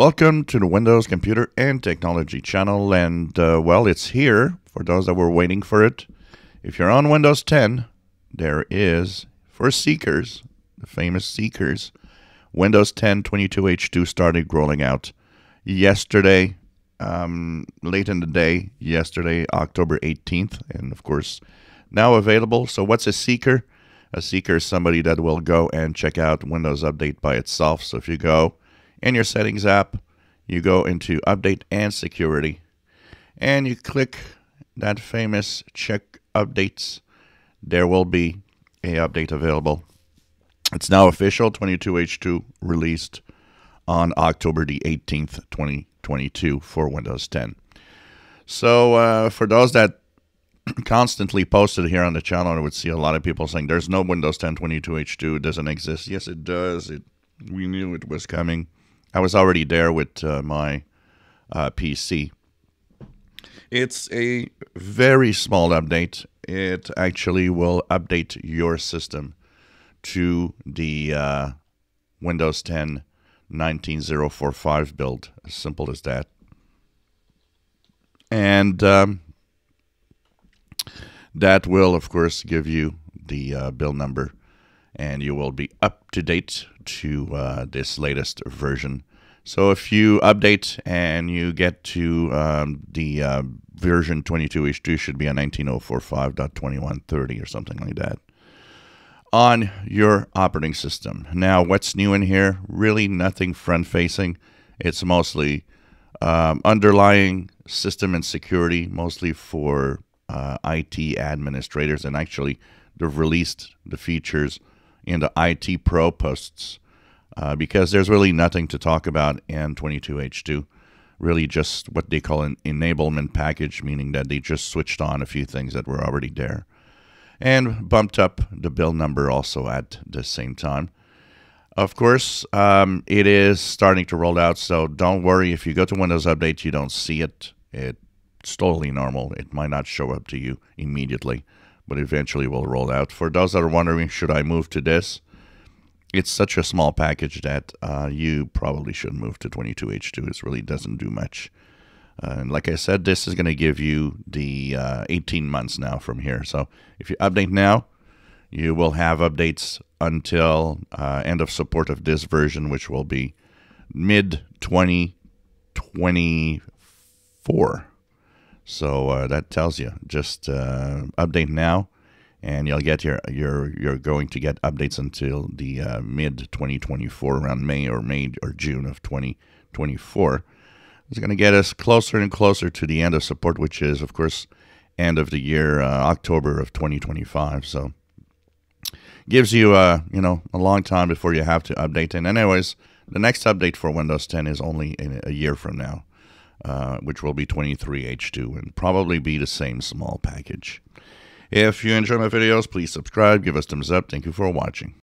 Welcome to the Windows Computer and Technology channel. And, uh, well, it's here for those that were waiting for it. If you're on Windows 10, there is, for Seekers, the famous Seekers, Windows 10 22H2 started rolling out yesterday, um, late in the day, yesterday, October 18th. And, of course, now available. So, what's a Seeker? A Seeker is somebody that will go and check out Windows Update by itself. So, if you go, in your settings app, you go into update and security and you click that famous check updates. There will be a update available. It's now official 22H2 released on October the 18th, 2022 for Windows 10. So uh, for those that constantly posted here on the channel, I would see a lot of people saying there's no Windows 10 22H2, it doesn't exist. Yes, it does. It we knew it was coming. I was already there with uh, my uh, PC. It's a very small update. It actually will update your system to the uh, Windows 10 19045 build. As simple as that. And um, that will, of course, give you the uh, build number and you will be up to date to uh, this latest version. So if you update and you get to um, the uh, version 22H2 should be on 19045.2130 or something like that on your operating system. Now, what's new in here? Really nothing front facing. It's mostly um, underlying system and security, mostly for uh, IT administrators. And actually, they've released the features in the IT Pro posts uh, because there's really nothing to talk about in 22H2. Really, just what they call an enablement package, meaning that they just switched on a few things that were already there and bumped up the build number also at the same time. Of course, um, it is starting to roll out, so don't worry if you go to Windows Update, you don't see it. It's totally normal. It might not show up to you immediately but eventually will roll out. For those that are wondering, should I move to this? It's such a small package that uh, you probably should move to 22H2. It really doesn't do much. Uh, and like I said, this is going to give you the uh, 18 months now from here. So if you update now, you will have updates until uh, end of support of this version, which will be mid 2024. So uh, that tells you just uh, update now, and you'll get your you're you're going to get updates until the uh, mid 2024, around May or May or June of 2024. It's going to get us closer and closer to the end of support, which is of course end of the year, uh, October of 2025. So gives you a you know a long time before you have to update. And anyways, the next update for Windows 10 is only a year from now uh, which will be 23H2 and probably be the same small package. If you enjoy my videos, please subscribe, give us thumbs up. Thank you for watching.